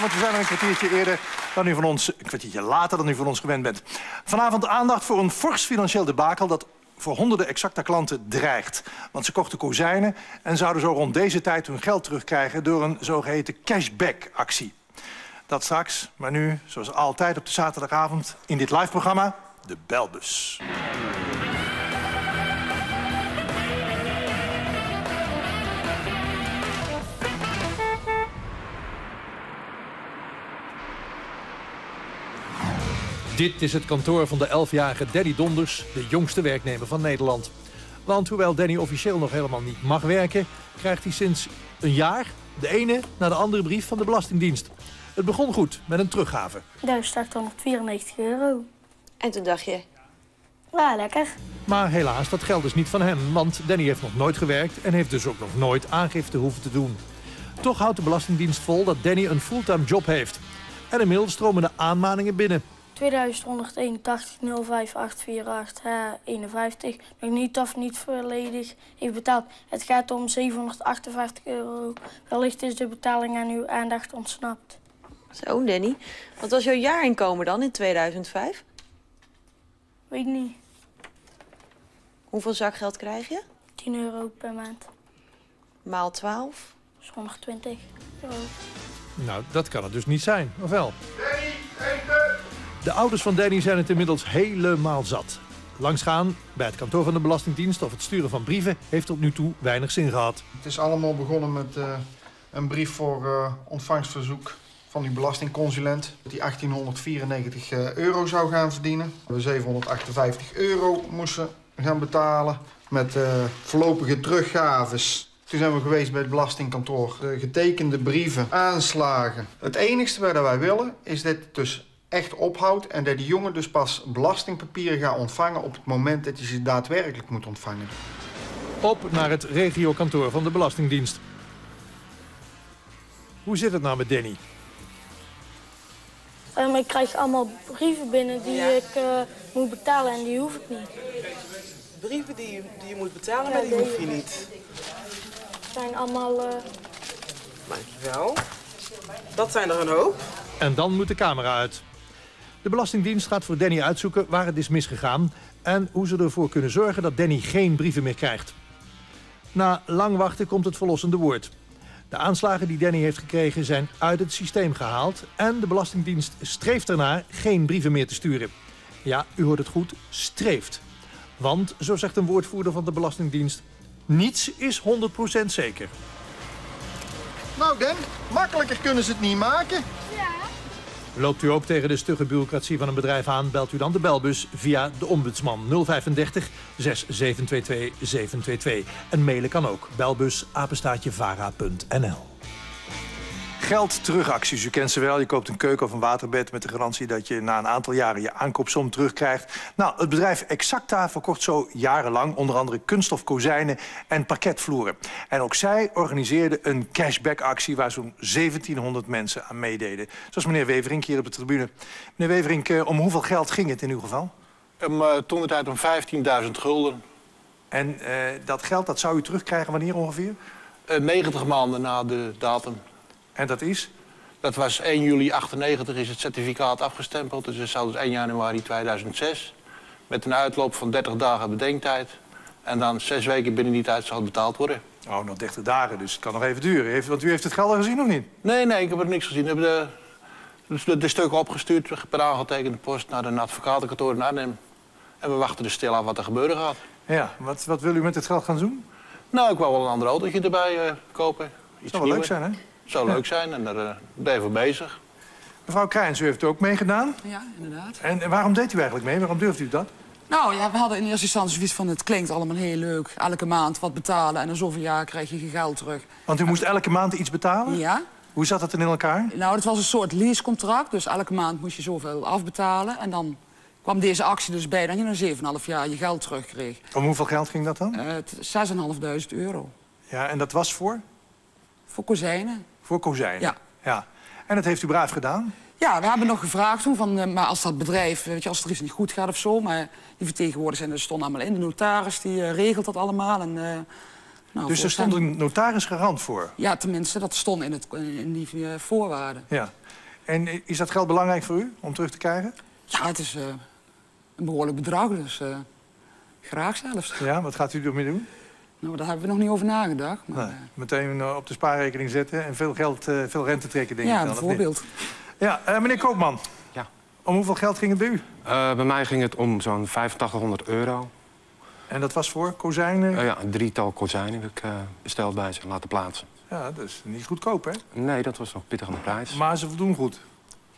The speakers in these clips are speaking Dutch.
Goedenavond, we zijn er een kwartiertje eerder dan u van ons, een kwartiertje later dan u van ons gewend bent. Vanavond aandacht voor een fors financieel debakel dat voor honderden exacta klanten dreigt. Want ze kochten kozijnen en zouden zo rond deze tijd hun geld terugkrijgen door een zogeheten cashback-actie. Dat straks, maar nu, zoals altijd op de zaterdagavond, in dit live-programma, de Belbus. Dit is het kantoor van de 11-jarige Danny Donders, de jongste werknemer van Nederland. Want hoewel Danny officieel nog helemaal niet mag werken... krijgt hij sinds een jaar de ene na de andere brief van de Belastingdienst. Het begon goed met een teruggave. Daar nog 94 euro. En toen dacht je, Ja, lekker. Maar helaas, dat geld is niet van hem, want Danny heeft nog nooit gewerkt... en heeft dus ook nog nooit aangifte hoeven te doen. Toch houdt de Belastingdienst vol dat Danny een fulltime job heeft. En inmiddels stromen de aanmaningen binnen. 2181 05 848 51. Nog niet of niet volledig heeft betaald. Het gaat om 758 euro. Wellicht is de betaling aan uw aandacht ontsnapt. zo Danny. Wat was jouw jaarinkomen dan in 2005? Weet niet. Hoeveel zakgeld krijg je? 10 euro per maand. Maal 12? Dat is 120 euro. Nou, dat kan het dus niet zijn, of wel? De ouders van Danny zijn het inmiddels helemaal zat. Langsgaan bij het kantoor van de Belastingdienst of het sturen van brieven heeft tot nu toe weinig zin gehad. Het is allemaal begonnen met eh, een brief voor eh, ontvangstverzoek van uw belastingconsulent. Die 1894 eh, euro zou gaan verdienen. We 758 euro moesten gaan betalen met eh, voorlopige teruggaves. Toen zijn we geweest bij het belastingkantoor. De getekende brieven, aanslagen. Het enigste wat wij willen is dat het dus echt ophoudt... en dat die jongen dus pas belastingpapieren gaat ontvangen... op het moment dat hij ze daadwerkelijk moet ontvangen. Op naar het regiokantoor van de Belastingdienst. Hoe zit het nou met Danny? Ehm, ik krijg allemaal brieven binnen die ik eh, moet betalen en die hoef ik niet. Brieven die je, die je moet betalen, Ja, maar die hoef je niet. Het zijn allemaal... eh, Dankjewel. Dat zijn er een hoop. En dan moet de camera uit. De Belastingdienst gaat voor Danny uitzoeken waar het is misgegaan... en hoe ze ervoor kunnen zorgen dat Danny geen brieven meer krijgt. Na lang wachten komt het verlossende woord. De aanslagen die Danny heeft gekregen zijn uit het systeem gehaald... en de Belastingdienst streeft ernaar geen brieven meer te sturen. Ja, u hoort het goed, streeft. Want, zo zegt een woordvoerder van de Belastingdienst... niets is 100% zeker. Nou Dan, makkelijker kunnen ze het niet maken. Loopt u ook tegen de stugge bureaucratie van een bedrijf aan... belt u dan de belbus via de ombudsman 035 6722 722. En mailen kan ook. Belbus apenstaatje vara.nl. Geld terugacties, u kent ze wel. Je koopt een keuken of een waterbed met de garantie dat je na een aantal jaren je aankoopsom terugkrijgt. Nou, het bedrijf Exacta verkocht zo jarenlang onder andere kunststof kozijnen en parketvloeren. En ook zij organiseerden een cashback-actie waar zo'n 1700 mensen aan meededen. Zoals meneer Weverink hier op de tribune. Meneer Weverink, eh, om hoeveel geld ging het in uw geval? Um, uh, toen de tijd om 15.000 gulden. En eh, dat geld dat zou u terugkrijgen wanneer ongeveer? Uh, 90 maanden na de datum. En dat is? Dat was 1 juli 98 is het certificaat afgestempeld. Dus dat zou dus 1 januari 2006. Met een uitloop van 30 dagen bedenktijd. En dan zes weken binnen die tijd zal het betaald worden. Oh, nog 30 dagen, dus het kan nog even duren. Heeft, want u heeft het geld al gezien of niet? Nee, nee, ik heb er niks gezien. We hebben de, de, de stukken opgestuurd per aangetekende post naar een advocatenkantoor in Arnhem. En we wachten dus stil af wat er gebeuren gaat. Ja, wat, wat wil u met het geld gaan doen? Nou, ik wou wel een ander autootje erbij uh, kopen. Iets zou wel leuk zijn, hè? Zou leuk zijn en daar uh, ben je voor bezig. Mevrouw Krijns, u heeft ook meegedaan. Ja, inderdaad. En, en waarom deed u eigenlijk mee? Waarom durft u dat? Nou ja, we hadden in eerste instantie zoiets van... het klinkt allemaal heel leuk, elke maand wat betalen... en na zoveel jaar krijg je je geld terug. Want u moest elke maand iets betalen? Ja. Hoe zat dat dan in elkaar? Nou, het was een soort leasecontract, dus elke maand moest je zoveel afbetalen. En dan kwam deze actie dus bij dat je na 7,5 jaar je geld terugkreeg. Om hoeveel geld ging dat dan? Uh, 6.500 euro. Ja, en dat was voor? Voor kozijnen. Voor kozijnen? Ja. ja. En dat heeft u braaf gedaan? Ja, we hebben nog gevraagd toen van, eh, maar als dat bedrijf, weet je, als er iets niet goed gaat of zo, maar die vertegenwoordigers en er stonden allemaal in, de notaris die eh, regelt dat allemaal. En, eh, nou, Dus er stond een notaris garant voor. Ja, tenminste, dat stond in, het, in die voorwaarden. Ja. En is dat geld belangrijk voor u om terug te krijgen? Ja, het is een behoorlijk bedrag, dus graag zelfs. Ja, wat gaat u ermee doen? Nou, daar hebben we nog niet over nagedacht. Maar, Nee, meteen eh, op de spaarrekening zetten en veel geld, eh, veel rente trekken, denk ja, ik niet? bijvoorbeeld. Ja, eh, meneer Koopman. Ja. Om hoeveel geld ging het bij u? Eh, bij mij ging het om zo'n 8500 euro. En dat was voor kozijnen? Eh, ja, een drietal kozijnen heb ik eh, besteld bij ze en laten plaatsen. Ja, dat is niet goedkoop, hè? Nee, dat was nog pittig aan de prijs. Maar ze voldoen goed.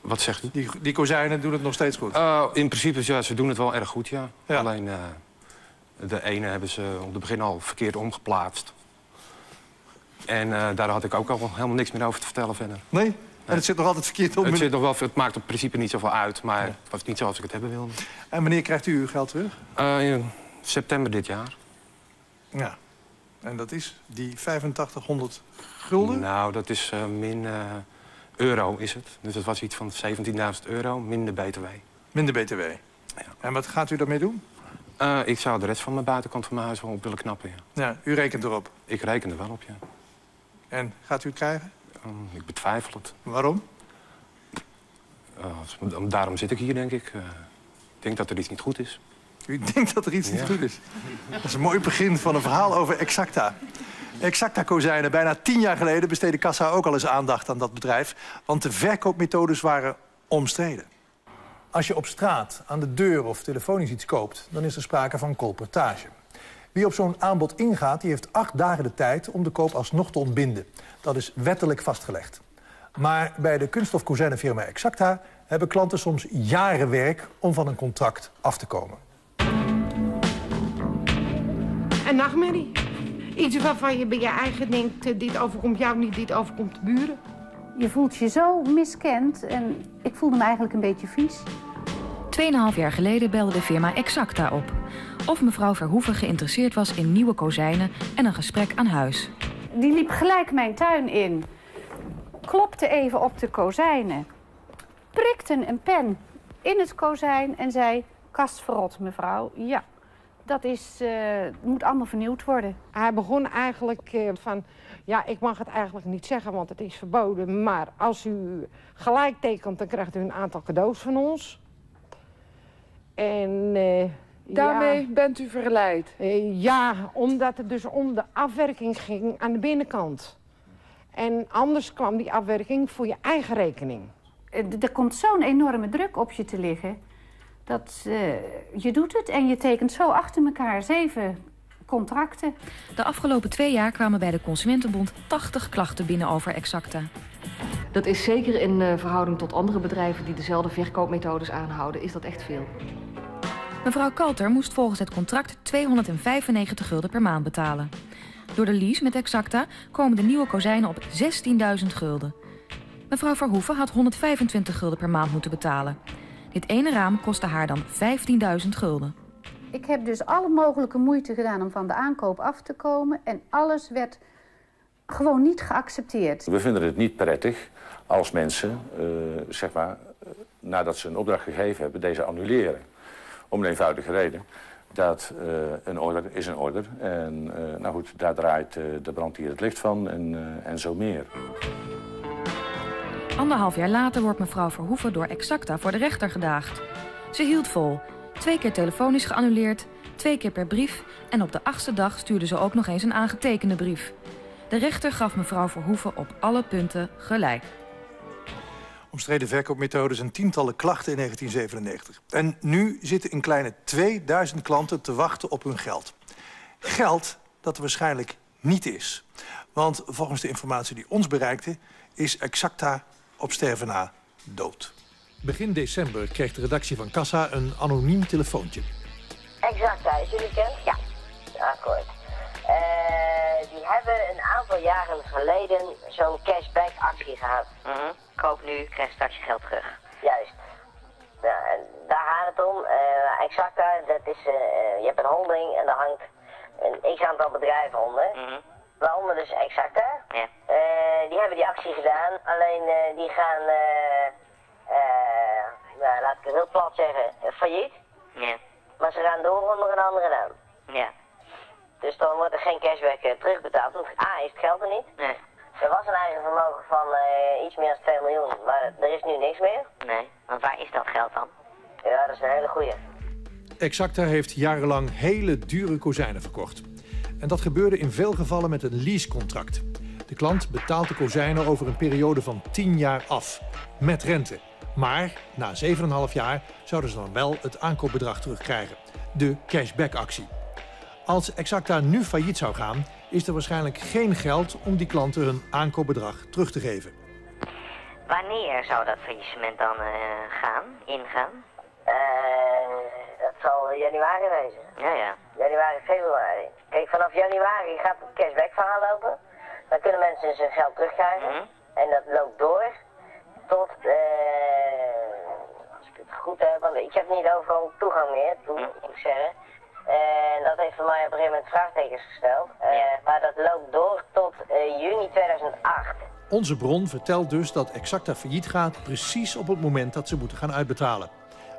Wat zegt u? Die, die kozijnen doen het nog steeds goed. Eh, in principe, ja, ze doen het wel erg goed, ja. Ja. Alleen, eh, de ene hebben ze op het begin al verkeerd omgeplaatst. En eh, daar had ik ook al helemaal niks meer over te vertellen verder. Nee? En het zit nog altijd verkeerd om. Het, zit nog wel, het maakt op principe niet zoveel uit, maar het was niet zoals ik het hebben wilde. En wanneer krijgt u uw geld terug? Eh, in september dit jaar. Ja. En dat is die 8500 gulden? Nou, dat is eh, min euro is het. Dus dat was iets van 17.000 euro, minder btw. Minder BTW. En wat gaat u daarmee doen? Eh, ik zou de rest van mijn buitenkant van mijn huis wel op willen knappen, ja. Ja, u rekent erop. Ik reken er wel op, ja. En gaat u het krijgen? Ehm, ik betwijfel het. Waarom? Eh, daarom zit ik hier, denk ik. Eh, ik denk dat er iets niet goed is. U denkt dat er iets niet goed is. Dat is een mooi begin van een verhaal over Exacta. Exacta Kozijnen. Bijna tien jaar geleden besteedde Kassa ook al eens aandacht aan dat bedrijf. Want de verkoopmethodes waren omstreden. Als je op straat, aan de deur of telefonisch iets koopt... dan is er sprake van colportage. Wie op zo'n aanbod ingaat, die heeft acht dagen de tijd... om de koop alsnog te ontbinden. Dat is wettelijk vastgelegd. Maar bij de kunststofkozijnenfirma Exacta... hebben klanten soms jaren werk om van een contract af te komen. Een nachtmerrie. Iets waarvan je bij je eigen denkt, eh, dit overkomt jou niet, dit overkomt de buren. Je voelt je zo miskend en ik voelde me eigenlijk een beetje vies. Tweeënhalf jaar geleden belde de firma Exacta op. Of mevrouw Verhoeven geïnteresseerd was in nieuwe kozijnen en een gesprek aan huis. Die liep gelijk mijn tuin in. Klopte even op de kozijnen. Prikte een pen in het kozijn en zei... Kast verrot, mevrouw. Ja, dat is, eh, moet allemaal vernieuwd worden. Hij begon eigenlijk eh, van, ja, ik mag het eigenlijk niet zeggen, want het is verboden. Maar als u gelijk tekent, dan krijgt u een aantal cadeaus van ons. En eh, Daarmee ja, bent u verleid. eh, ja, omdat het dus om de afwerking ging aan de binnenkant. En anders kwam die afwerking voor je eigen rekening. Eh, Er komt zo'n enorme druk op je te liggen. Dat eh, je doet het en je tekent zo achter elkaar zeven contracten. De afgelopen twee jaar kwamen bij de Consumentenbond 80 klachten binnen over Exacta. Dat is zeker in eh, verhouding tot andere bedrijven die dezelfde verkoopmethodes aanhouden, is dat echt veel. Mevrouw Kalter moest volgens het contract 295 gulden per maand betalen. Door de lease met Exacta komen de nieuwe kozijnen op 16.000 gulden. Mevrouw Verhoeven had 125 gulden per maand moeten betalen. Dit ene raam kostte haar dan 15.000 gulden. Ik heb dus alle mogelijke moeite gedaan om van de aankoop af te komen. En alles werd gewoon niet geaccepteerd. We vinden het niet prettig als mensen, eh, zeg maar, nadat ze een opdracht gegeven hebben, deze annuleren. Om een eenvoudige reden. Dat eh, een order is een order. En eh, nou goed, daar draait eh, de brandweer het licht van en, eh, en zo meer. Anderhalf jaar later wordt mevrouw Verhoeven door Exacta voor de rechter gedaagd. Ze hield vol. Twee keer telefonisch geannuleerd, twee keer per brief... en op de achtste dag stuurde ze ook nog eens een aangetekende brief. De rechter gaf mevrouw Verhoeven op alle punten gelijk. Omstreden verkoopmethodes en tientallen klachten in 1997. En nu zitten een kleine 2000 klanten te wachten op hun geld. Geld dat er waarschijnlijk niet is. Want volgens de informatie die ons bereikte... is Exacta op sterven na dood. Begin december kreeg de redactie van Kassa een anoniem telefoontje. Exact, is jullie kent? Ja. Akkoord. Eh, die hebben een aantal jaren geleden zo'n cashback actie gehad. Koop nu, krijg straks je geld terug. Juist. Nou, en daar gaat het om. Eh Exacta, dat is, eh, je hebt een holding en daar hangt een x aantal bedrijven onder. Waaronder dus Exacta. Eh, die hebben die actie gedaan, alleen eh, die gaan eh, nou, laat ik het heel plat zeggen, eh, failliet. Ja. Maar ze gaan door onder een andere naam. Ja. Dus dan wordt er geen cashback eh, terugbetaald. Want A is het geld er niet. Nee. Er was een eigen vermogen van eh, iets meer dan 2 miljoen, maar er is nu niks meer. Nee. Want waar is dat geld dan? Ja, dat is een hele goeie. Exacta heeft jarenlang hele dure kozijnen verkocht. En dat gebeurde in veel gevallen met een leasecontract. De klant betaalt de kozijnen over een periode van 10 jaar af, met rente. Maar na 7,5 jaar zouden ze dan wel het aankoopbedrag terugkrijgen. De cashback-actie. Als Exacta nu failliet zou gaan, is er waarschijnlijk geen geld om die klanten hun aankoopbedrag terug te geven. Wanneer zou dat faillissement dan eh, gaan, ingaan? Eh, dat zal januari wezen. Ja, ja. Januari, februari. Kijk, vanaf januari gaat het cashback verhaal lopen. Dan kunnen mensen zijn geld terugkrijgen. Mhm. En dat loopt door tot, eh, als ik het goed heb, want ik heb niet overal toegang meer, toe, Mhm. moet ik zeggen. En dat heeft voor mij op een gegeven moment vraagtekens gesteld. Eh, Maar dat loopt door tot eh, juni 2008. Onze bron vertelt dus dat Exacta failliet gaat precies op het moment dat ze moeten gaan uitbetalen.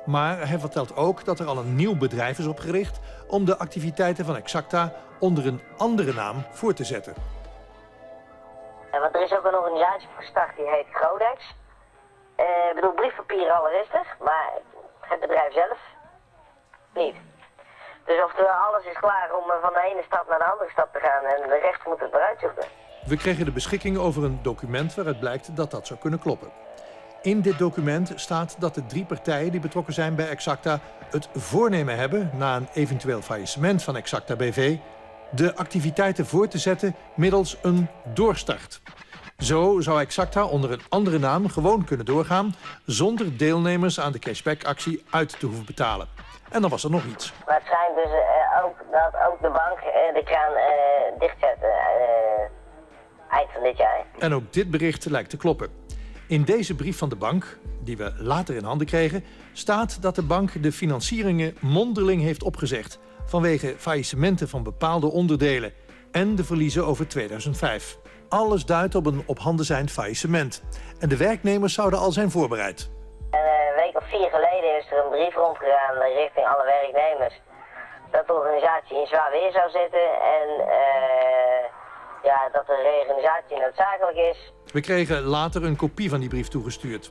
Maar hij vertelt ook dat er al een nieuw bedrijf is opgericht om de activiteiten van Exacta onder een andere naam voor te zetten. En want er is ook een organisatie gestart die heet Grodex. Eh, ik bedoel, briefpapier maar het bedrijf zelf niet. Dus oftewel, alles is klaar om eh, van de ene stad naar de andere stad te gaan en de rest moet het maar uitzoeken. We kregen de beschikking over een document waaruit blijkt dat dat zou kunnen kloppen. In dit document staat dat de drie partijen die betrokken zijn bij Exacta het voornemen hebben, na een eventueel faillissement van Exacta BV, de activiteiten voor te zetten middels een doorstart. Zo zou Exacta onder een andere naam gewoon kunnen doorgaan zonder deelnemers aan de cashback-actie uit te hoeven betalen. En dan was er nog iets. Maar het schijnt dus eh, ook dat ook de bank eh, de kraan dichtzet eh, eind van dit jaar. En ook dit bericht lijkt te kloppen. In deze brief van de bank, die we later in handen kregen, staat dat de bank de financieringen mondeling heeft opgezegd vanwege faillissementen van bepaalde onderdelen en de verliezen over 2005. Alles duidt op een op handen zijnd faillissement. En de werknemers zouden al zijn voorbereid. Eh, een week of vier geleden is er een brief rondgegaan richting alle werknemers. Dat de organisatie in zwaar weer zou zitten en eh, ja, dat de reorganisatie noodzakelijk is. We kregen later een kopie van die brief toegestuurd.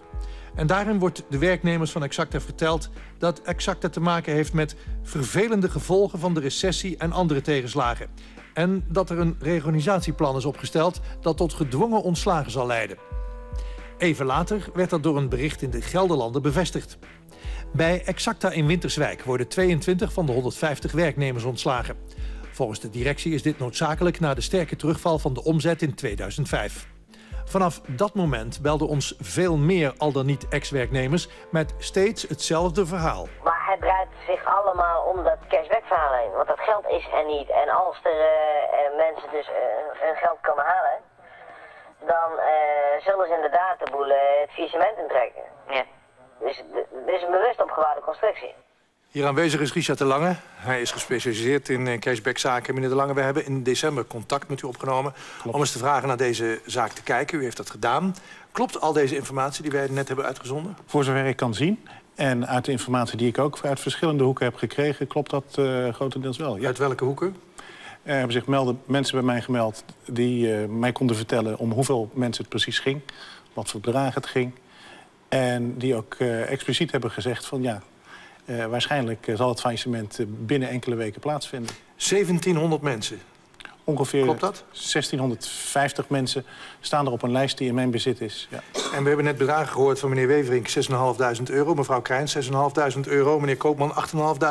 En daarin wordt de werknemers van Exacta verteld dat Exacta te maken heeft met vervelende gevolgen van de recessie en andere tegenslagen. En dat er een reorganisatieplan is opgesteld dat tot gedwongen ontslagen zal leiden. Even later werd dat door een bericht in de Gelderlanden bevestigd. Bij Exacta in Winterswijk worden 22 van de 150 werknemers ontslagen. Volgens de directie is dit noodzakelijk na de sterke terugval van de omzet in 2005. Vanaf dat moment belden ons veel meer al dan niet ex-werknemers met steeds hetzelfde verhaal. Maar het draait zich allemaal om dat cashback verhaal heen. Want dat geld is er niet. En als er eh, eh, mensen dus eh, hun geld komen halen, dan eh, zullen ze inderdaad de boel het faillissement intrekken. Ja. Dus dit is een bewust opgebouwde constructie. Hier aanwezig is Richard de Lange. Hij is gespecialiseerd in eh, cashbackzaken. Meneer de Lange, we hebben in december contact met u opgenomen... om eens te vragen naar deze zaak te kijken. U heeft dat gedaan. Klopt al deze informatie die wij net hebben uitgezonden? Voor zover ik kan zien. En uit de informatie die ik ook uit verschillende hoeken heb gekregen... klopt dat eh, grotendeels wel. Ja. Uit welke hoeken? Er hebben zich melden, mensen bij mij gemeld die eh, mij konden vertellen... om hoeveel mensen het precies ging, wat voor bedragen het ging. En die ook expliciet hebben gezegd van ja... eh, waarschijnlijk eh, zal het faillissement eh, binnen enkele weken plaatsvinden. 1700 mensen. Ongeveer Klopt dat? 1650 mensen staan er op een lijst die in mijn bezit is. Ja. En we hebben net bedragen gehoord van meneer Weverink, 6.500 euro. Mevrouw Krijn, 6.500 euro. Meneer Koopman,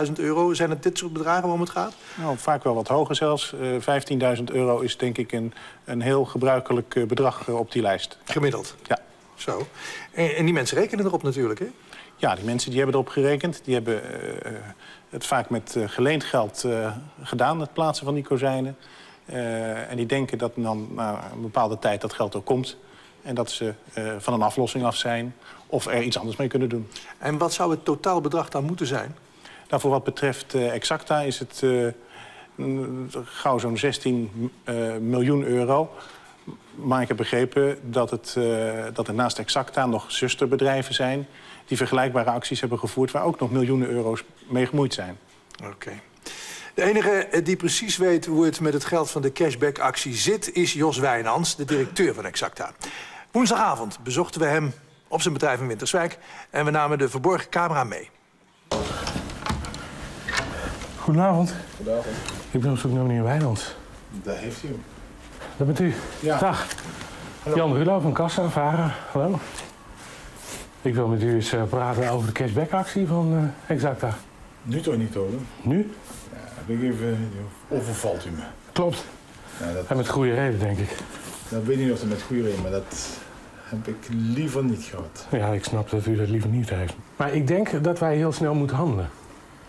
8.500 euro. Zijn het dit soort bedragen waarom het gaat? Nou, vaak wel wat hoger zelfs. Eh 15.000 euro is denk ik een, een heel gebruikelijk bedrag op die lijst. Gemiddeld? Ja. Zo. En, en die mensen rekenen erop natuurlijk, hè? Ja, die mensen die hebben erop gerekend. Die hebben eh, het vaak met eh, geleend geld eh, gedaan, het plaatsen van die kozijnen. Eh, en die denken dat dan na een bepaalde tijd dat geld ook komt. En dat ze eh, van een aflossing af zijn of er iets anders mee kunnen doen. En wat zou het totaalbedrag dan moeten zijn? Nou, voor wat betreft eh, Exacta is het eh, gauw zo'n 16 eh, miljoen euro. Maar ik heb begrepen dat, het, uh, dat er naast Exacta nog zusterbedrijven zijn... die vergelijkbare acties hebben gevoerd... waar ook nog miljoenen euro's mee gemoeid zijn. Oké. De enige eh, die precies weet hoe het met het geld van de cashback-actie zit... is Jos Wijnans, de directeur van Exacta. Woensdagavond bezochten we hem op zijn bedrijf in Winterswijk... en we namen de verborgen camera mee. Goedenavond. Goedenavond. Ik ben op zoek naar meneer Wijnands. Daar heeft u hem. Dat bent u? Ja. Dag. Jan Rulo van Kassa, Varen. Hallo. Ik wil met u eens uh, praten over de cashback-actie van uh, Exacta. Nu toch niet, hoor? Nu? Ja, heb ik even... Overvalt u me. Klopt. Ja, dat... En met goede reden, denk ik. Dat weet niet of het met goede reden, maar dat heb ik liever niet gehad. Ja, ik snap dat u dat liever niet heeft. Maar ik denk dat wij heel snel moeten handelen.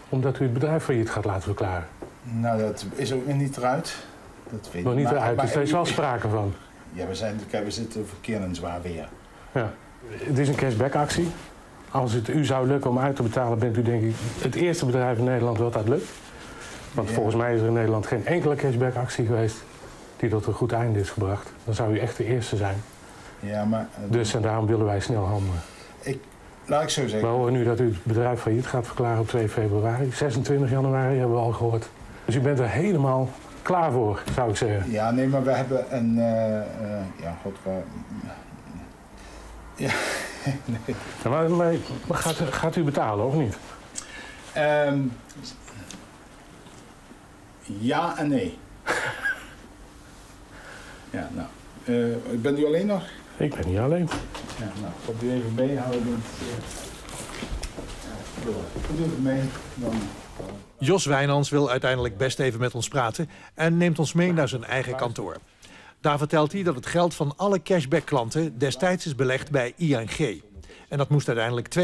Omdat u het bedrijf failliet gaat laten verklaren. Nou, dat is ook niet eruit. Dat Nog niet maar, eruit, maar, dus er is wel sprake van. Ja, we, zijn, we zitten verkeerd in zwaar weer. Ja, het is een cashback-actie. Als het u zou lukken om uit te betalen, bent u denk ik het eerste bedrijf in Nederland wat dat lukt. Want Ja. volgens mij is er in Nederland geen enkele cashback-actie geweest die tot een goed einde is gebracht. Dan zou u echt de eerste zijn. Ja, maar... eh, Dus en daarom willen wij snel handelen. Ik, laat ik zo We zeggen. horen nu dat u het bedrijf failliet gaat verklaren op 2 februari. 26 januari hebben we al gehoord. Dus u bent er helemaal klaar voor, zou ik zeggen. Ja, nee, maar we hebben een... eh, eh, ja, god, we... Ja, nee. Ja, Maar, maar, gaat, gaat u betalen of niet? Ehm, ja en nee. ja, nou. eh bent u alleen nog? Ik ben niet alleen. Ja, nou, komt u even mee, houden we het... eh, ja, Komt u even mee, dan... Jos Wijnands wil uiteindelijk best even met ons praten... en neemt ons mee naar zijn eigen kantoor. Daar vertelt hij dat het geld van alle cashback-klanten... destijds is belegd bij ING. En dat moest uiteindelijk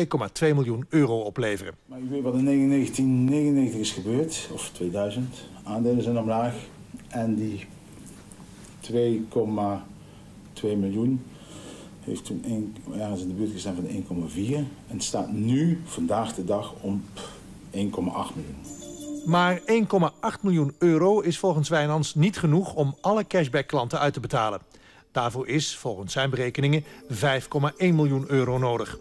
2,2 miljoen euro opleveren. Maar u weet wat in 1999 is gebeurd, of 2000. Aandelen zijn omlaag. En die 2,2 miljoen heeft toen een, ergens in de buurt gestaan van 1,4. En staat nu, vandaag de dag, om 1,8 miljoen. Maar 1,8 miljoen euro is volgens Wijnands niet genoeg... om alle cashback-klanten uit te betalen. Daarvoor is, volgens zijn berekeningen, 5,1 miljoen euro nodig.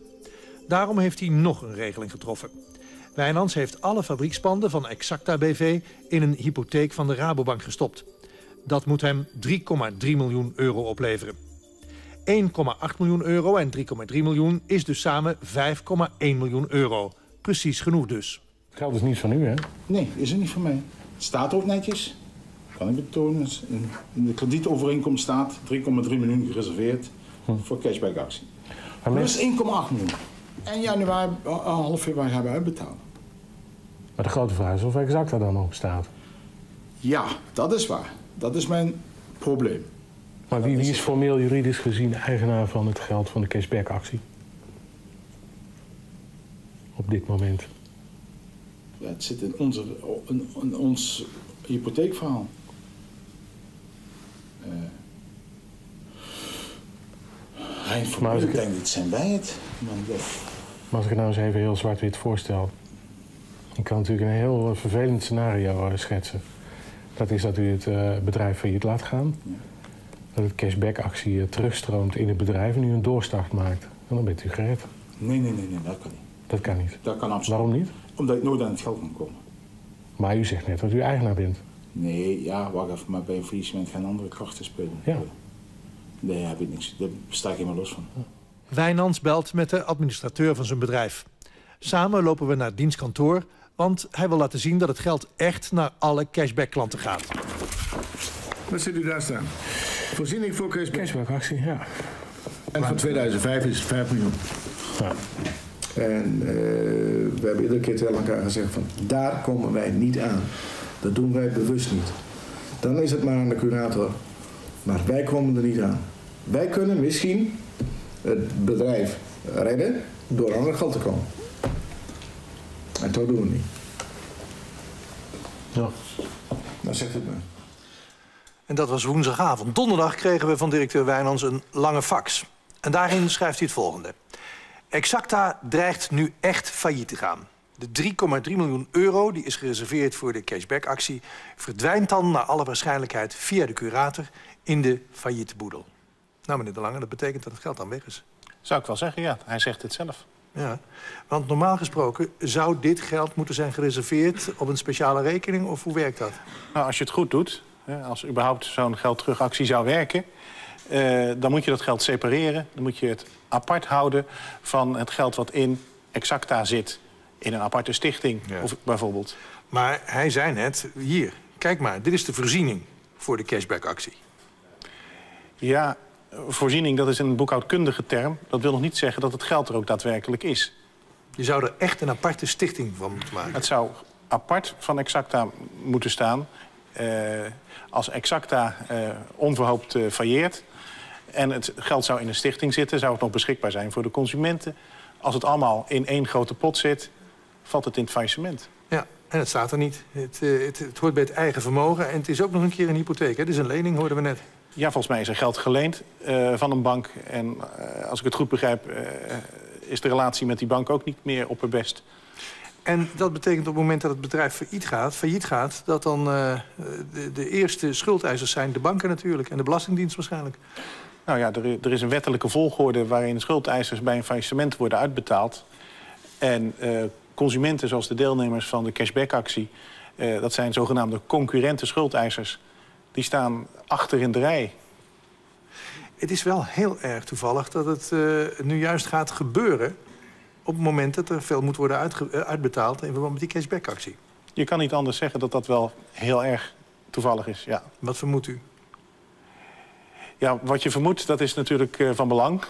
Daarom heeft hij nog een regeling getroffen. Wijnands heeft alle fabriekspanden van Exacta BV... in een hypotheek van de Rabobank gestopt. Dat moet hem 3,3 miljoen euro opleveren. 1,8 miljoen euro en 3,3 miljoen is dus samen 5,1 miljoen euro. Precies genoeg dus. Het geld is niet van u, hè? Nee, is er niet van mij. Het staat ook netjes. Kan ik betonen. In in de kredietovereenkomst staat 3,3 miljoen gereserveerd voor cashback-actie. Is 1,8 miljoen. En januari, half februari gaan we uitbetalen. Maar de grote vraag is of exact daar dan op staat. Ja, dat is waar. Dat is mijn probleem. Maar wie, wie is formeel juridisch gezien eigenaar van het geld van de cashback-actie? Op dit moment. Ja, het zit in, onze, in, in ons hypotheekverhaal. Eh Maar formeel als ik- denk ik, zijn wij het. Maar dat- Maar als ik nou eens even heel zwart-wit voorstel. Ik kan natuurlijk een heel eh, vervelend scenario eh, schetsen. Dat is dat u het eh, bedrijf failliet laat gaan. Dat het cashback-actie eh, terugstroomt in het bedrijf en u een doorstart maakt. En dan bent u gered. Nee, nee, nee, nee, dat kan niet. Dat kan niet. Dat kan absoluut. Waarom niet? Omdat ik nooit aan het geld kan komen. Maar u zegt net dat u eigenaar bent. Nee, ja, wacht even, maar bij een faillissement gaan andere krachten spelen. Ja. Nee, daar heb ik niks. Daar sta ik helemaal los van. Wijnands belt met de administrateur van zijn bedrijf. Samen lopen we naar diens kantoor, want hij wil laten zien dat het geld echt naar alle cashback-klanten gaat. Wat zit u daar staan? Voorziening voor cashback. Cashback-actie, ja. En van 2005 is het 5 miljoen. Ja. En eh, we hebben iedere keer tegen elkaar gezegd van daar komen wij niet aan. Dat doen wij bewust niet. Dan is het maar aan de curator. Maar wij komen er niet aan. Wij kunnen misschien het bedrijf redden door aan het geld te komen. En dat doen we niet. Ja. Dan zegt het maar. En dat was woensdagavond. Donderdag kregen we van directeur Wijnands een lange fax. En daarin schrijft hij het volgende. Exacta dreigt nu echt failliet te gaan. De 3,3 miljoen euro die is gereserveerd voor de cashback-actie... verdwijnt dan naar alle waarschijnlijkheid via de curator in de failliete boedel. Nou, meneer De Lange, dat betekent dat het geld dan weg is. Zou ik wel zeggen, ja. Hij zegt het zelf. Ja, want normaal gesproken zou dit geld moeten zijn gereserveerd op een speciale rekening, of hoe werkt dat? Nou, als je het goed doet, als überhaupt zo'n geldterugactie zou werken... eh, dan moet je dat geld separeren. Dan moet je het apart houden van het geld wat in Exacta zit. In een aparte stichting, of, bijvoorbeeld. Maar hij zei net, hier, kijk maar, dit is de voorziening voor de cashback-actie. Ja, voorziening, dat is een boekhoudkundige term. Dat wil nog niet zeggen dat het geld er ook daadwerkelijk is. Je zou er echt een aparte stichting van moeten maken. Het zou apart van Exacta moeten staan. Eh, als Exacta eh, onverhoopt eh, failleert... en het geld zou in een stichting zitten... zou het nog beschikbaar zijn voor de consumenten. Als het allemaal in één grote pot zit, valt het in het faillissement. Ja, en het staat er niet. Het, het, het hoort bij het eigen vermogen en het is ook nog een keer een hypotheek. Hè? Het is een lening, hoorden we net. Ja, volgens mij is er geld geleend van een bank. En als ik het goed begrijp, is de relatie met die bank ook niet meer op haar best. En dat betekent op het moment dat het bedrijf failliet gaat, failliet gaat dat dan eh, de, de eerste schuldeisers zijn de banken natuurlijk en de Belastingdienst waarschijnlijk. Nou ja, er, er is een wettelijke volgorde waarin schuldeisers bij een faillissement worden uitbetaald. En eh, consumenten zoals de deelnemers van de cashback-actie... eh, dat zijn zogenaamde concurrente schuldeisers... die staan achter in de rij. Het is wel heel erg toevallig dat het nu juist gaat gebeuren... op het moment dat er veel moet worden uitge- eh, uitbetaald... in verband met die cashback-actie. Je kan niet anders zeggen dat dat wel heel erg toevallig is, ja. Wat vermoedt u? Ja, wat je vermoedt, dat is natuurlijk eh, van belang.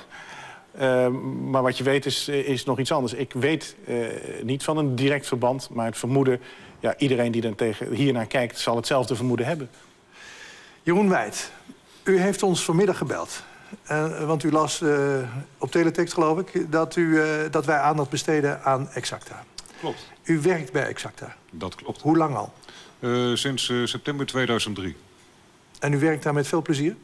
Eh, maar wat je weet is, is nog iets anders. Ik weet eh, niet van een direct verband, maar het vermoeden... Ja, iedereen die dan tegen, hiernaar kijkt, zal hetzelfde vermoeden hebben. Jeroen Wijd, u heeft ons vanmiddag gebeld. Eh, want u las eh, op teletext, geloof ik, dat, u, eh, dat wij aandacht besteden aan Exacta. Klopt. U werkt bij Exacta. Dat klopt. Hoe lang al? Sinds september 2003. En u werkt daar met veel plezier?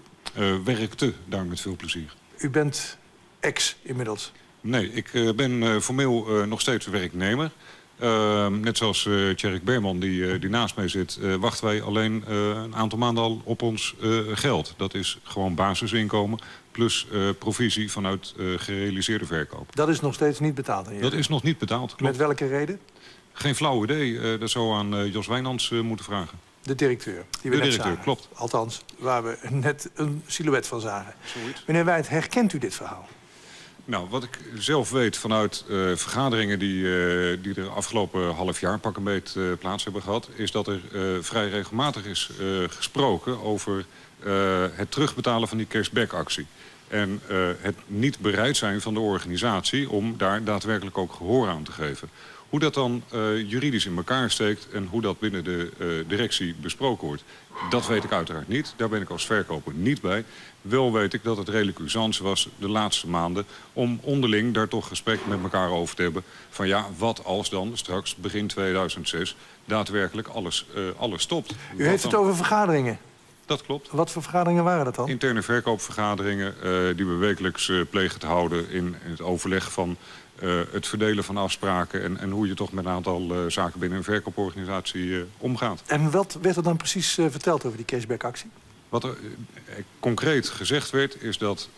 Werkte daar met veel plezier. U bent ex inmiddels. Nee, ik ben formeel nog steeds werknemer. Eh, net zoals eh Tjerk Berman, die, eh, die naast mij zit... eh, wachten wij alleen een aantal maanden al op ons geld. Dat is gewoon basisinkomen plus provisie vanuit gerealiseerde verkoop. Dat is nog steeds niet betaald je. Dat is nog niet betaald, klopt. Met welke reden? Geen flauw idee. dat zou aan Jos Wijnands moeten vragen. De directeur. Die we De net directeur, zagen. klopt. Althans, waar we net een silhouet van zagen. Meneer Wijd, herkent u dit verhaal? Nou, wat ik zelf weet vanuit eh, vergaderingen die, eh, die er afgelopen half jaar pak een beet eh, plaats hebben gehad... is dat er vrij regelmatig is gesproken over het terugbetalen van die cashback-actie. En het niet bereid zijn van de organisatie om daar daadwerkelijk ook gehoor aan te geven. Hoe dat dan eh, juridisch in elkaar steekt en hoe dat binnen de eh, directie besproken wordt... dat weet ik uiteraard niet. Daar ben ik als verkoper niet bij. Wel weet ik dat het redelijk usance was de laatste maanden... om onderling daar toch gesprek met elkaar over te hebben... van ja, wat als dan straks begin 2006 daadwerkelijk alles, eh, alles stopt? U heeft het over vergaderingen. Dat klopt. Wat voor vergaderingen waren dat dan? Interne verkoopvergaderingen eh, die we wekelijks eh, plegen te houden... in het overleg van eh, het verdelen van afspraken... En, en hoe je toch met een aantal zaken binnen een verkooporganisatie omgaat. En wat werd er dan precies verteld over die cashback-actie? Wat er concreet gezegd werd, is dat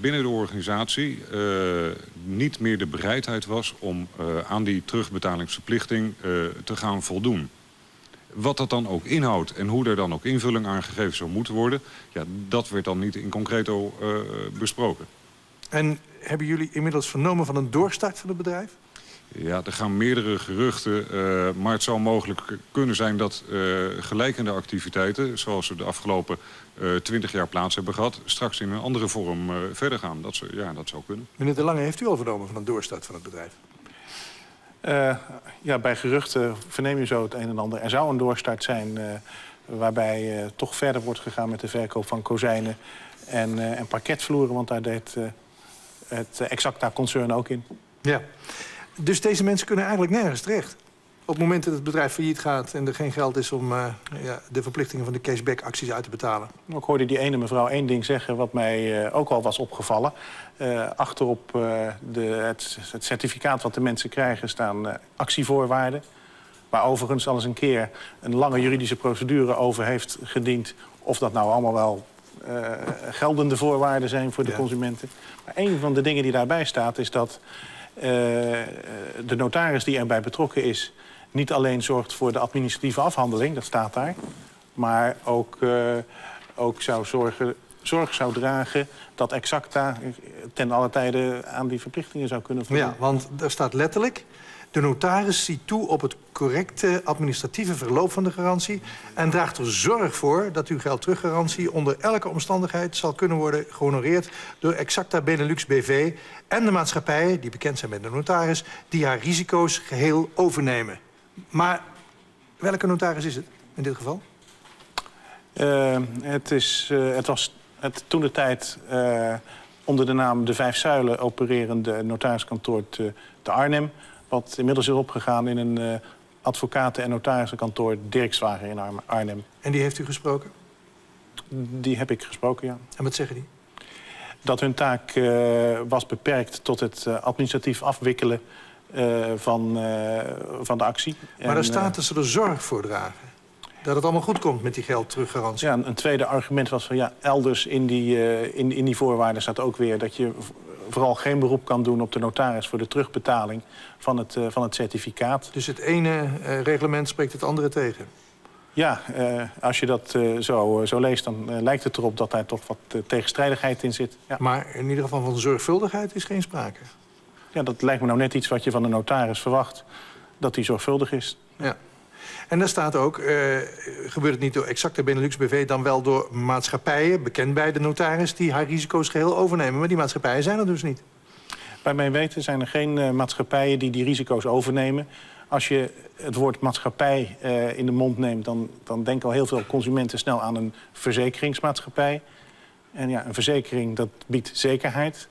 binnen de organisatie niet meer de bereidheid was om aan die terugbetalingsverplichting te gaan voldoen. Wat dat dan ook inhoudt en hoe er dan ook invulling aan gegeven zou moeten worden, ja, dat werd dan niet in concreto eh, besproken. En hebben jullie inmiddels vernomen van een doorstart van het bedrijf? Ja, er gaan meerdere geruchten, eh, maar het zou mogelijk kunnen zijn dat eh, gelijkende activiteiten, zoals we de afgelopen twintig jaar plaats hebben gehad, straks in een andere vorm verder gaan. Dat, zou- ja, dat zou kunnen. Meneer De Lange, heeft u al vernomen van een doorstart van het bedrijf? Eh, ja, bij geruchten verneem je zo het een en ander. Er zou een doorstart zijn eh, waarbij eh, toch verder wordt gegaan met de verkoop van kozijnen en, en parketvloeren. Want daar deed het Exacta-concern ook in. Ja. Dus deze mensen kunnen eigenlijk nergens terecht. Op het moment dat het bedrijf failliet gaat en er geen geld is om eh, ja, de verplichtingen van de cashback-acties uit te betalen. Ik hoorde die ene mevrouw één ding zeggen wat mij eh, ook al was opgevallen. Eh, achterop de, het, het certificaat wat de mensen krijgen staan actievoorwaarden. Waar overigens al eens een keer een lange juridische procedure over heeft gediend. Of dat nou allemaal wel geldende voorwaarden zijn voor de consumenten. Maar een van de dingen die daarbij staat is dat de notaris die erbij betrokken is... niet alleen zorgt voor de administratieve afhandeling, dat staat daar... maar ook, eh, ook zou zorgen, zorg zou dragen dat Exacta ten alle tijde aan die verplichtingen zou kunnen voldoen. Ja, want er staat letterlijk... De notaris ziet toe op het correcte administratieve verloop van de garantie... en draagt er zorg voor dat uw geldteruggarantie onder elke omstandigheid... zal kunnen worden gehonoreerd door Exacta Benelux BV... en de maatschappijen, die bekend zijn met de notaris... die haar risico's geheel overnemen. Maar welke notaris is het in dit geval? Uh, het, is, uh, het was het, toen de tijd uh, onder de naam De Vijf Zuilen opererende notariskantoor te, te Arnhem... wat inmiddels is opgegaan in een advocaten- en notariskantoor Dirkswagen in Arnhem. En die heeft u gesproken? Die heb ik gesproken, ja. En wat zeggen die? Dat hun taak was beperkt tot het administratief afwikkelen van, van de actie. Maar er staat dat ze er zorg voor dragen dat het allemaal goed komt met die geldteruggarantie. Ja, een tweede argument was van ja, elders in die, in, in die voorwaarden staat ook weer dat je vooral geen beroep kan doen op de notaris voor de terugbetaling van het, van het certificaat. Dus het ene reglement spreekt het andere tegen? Ja, als je dat zo, zo leest, dan lijkt het erop dat daar toch wat tegenstrijdigheid in zit. Ja. Maar in ieder geval van zorgvuldigheid is geen sprake? Ja, dat lijkt me nou net iets wat je van de notaris verwacht. Dat hij zorgvuldig is. Ja. En daar staat ook, uh, gebeurt het niet door exacte Benelux BV... dan wel door maatschappijen, bekend bij de notaris... die haar risico's geheel overnemen. Maar die maatschappijen zijn er dus niet. Bij mijn weten zijn er geen uh, maatschappijen die die risico's overnemen. Als je het woord maatschappij uh, in de mond neemt... Dan, dan denken al heel veel consumenten snel aan een verzekeringsmaatschappij. En ja, een verzekering, dat biedt zekerheid.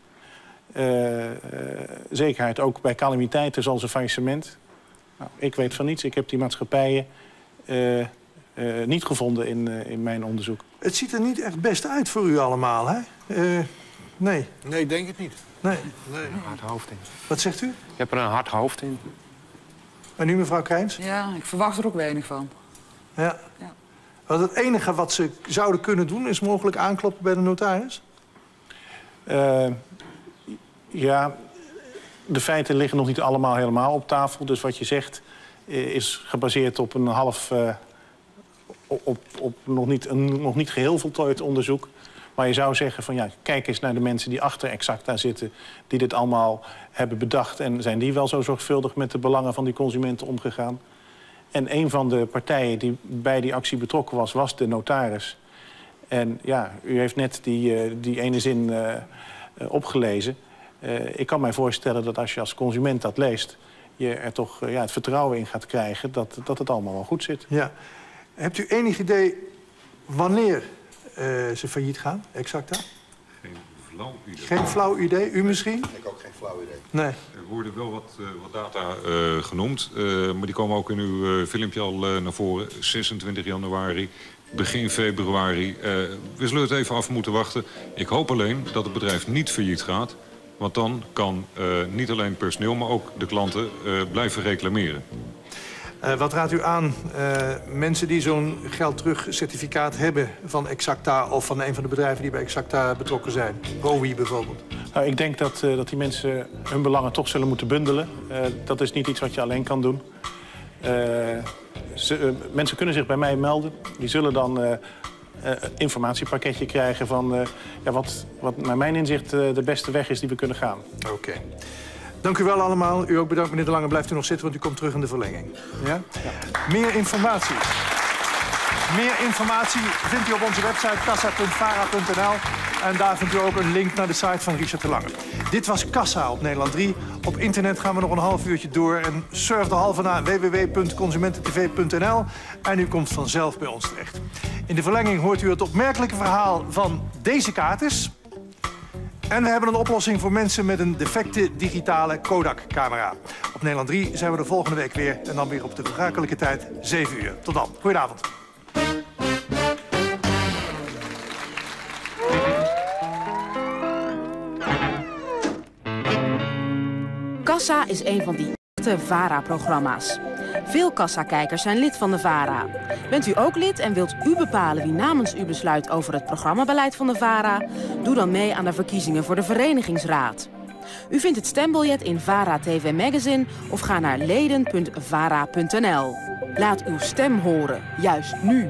Zekerheid ook bij calamiteiten zoals een faillissement... Nou, ik weet van niets. Ik heb die maatschappijen uh, uh, niet gevonden in, uh, in mijn onderzoek. Het ziet er niet echt best uit voor u allemaal, hè? nee. Nee, ik denk het niet. Nee. nee. Een hard hoofd in. Wat zegt u? Je hebt er een hard hoofd in. En nu, mevrouw Krijns? Ja, ik verwacht er ook weinig van. Ja. ja. Want het enige wat ze zouden kunnen doen... is mogelijk aankloppen bij de notaris? Ja, de feiten liggen nog niet allemaal helemaal op tafel. Dus wat je zegt is gebaseerd op een half... Uh, op, op nog, niet, een nog niet geheel voltooid onderzoek. Maar je zou zeggen van ja, kijk eens naar de mensen die achter Exacta zitten... die dit allemaal hebben bedacht. En zijn die wel zo zorgvuldig met de belangen van die consumenten omgegaan? En een van de partijen die bij die actie betrokken was, was de notaris. En ja, u heeft net die, uh, die ene zin opgelezen... Uh, ik kan mij voorstellen dat als je als consument dat leest... je er toch uh, ja, het vertrouwen in gaat krijgen dat, dat het allemaal wel goed zit. Ja. Hebt u enig idee wanneer uh, ze failliet gaan, exact dat? Geen flauw idee. Geen flauw idee? U misschien? Ik ook geen flauw idee. Nee. Er worden wel wat, wat data genoemd, maar die komen ook in uw filmpje al naar voren. 26 januari begin februari. Uh, we zullen het even af moeten wachten. Ik hoop alleen dat het bedrijf niet failliet gaat. Want dan kan uh, niet alleen personeel, maar ook de klanten uh, blijven reclameren. Uh, wat raadt u aan mensen die zo'n geldterugcertificaat hebben van Exacta... of van een van de bedrijven die bij Exacta betrokken zijn? Rowi bijvoorbeeld. Nou, ik denk dat, dat die mensen hun belangen toch zullen moeten bundelen. dat is niet iets wat je alleen kan doen. Ze, mensen kunnen zich bij mij melden. Die zullen dan uh, informatiepakketje krijgen van uh, ja, wat, wat naar mijn inzicht uh, de beste weg is die we kunnen gaan. Oké. Okay. Dank u wel allemaal. U ook bedankt, meneer De Lange. Blijft u nog zitten, want u komt terug in de verlenging. Ja? ja. Meer informatie. Meer informatie vindt u op onze website kassa.vara.nl. En daar vindt u ook een link naar de site van Richard de Lange. Dit was Kassa op Nederland 3. Op internet gaan we nog een half uurtje door. En surf de halve naar www.consumententv.nl. En u komt vanzelf bij ons terecht. In de verlenging hoort u het opmerkelijke verhaal van deze kaartjes. En we hebben een oplossing voor mensen met een defecte digitale Kodak-camera. Op Nederland 3 zijn we de volgende week weer. En dan weer op de gebruikelijke tijd, 7 uur. Tot dan. Goedenavond. Kassa is een van die echte VARA-programma's. Veel kassakijkers zijn lid van de VARA. Bent u ook lid en wilt u bepalen wie namens u besluit over het programmabeleid van de VARA? Doe dan mee aan de verkiezingen voor de Verenigingsraad. U vindt het stembiljet in VARA TV Magazine of ga naar leden.vara.nl. Laat uw stem horen, juist nu.